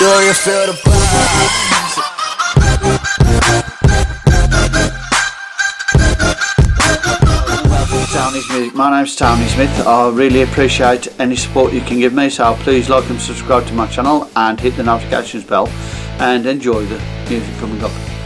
Do you feel the. My name's Tony Smith. I really appreciate any support you can give me, so please like and subscribe to my channel and hit the notifications bell and enjoy the music coming up.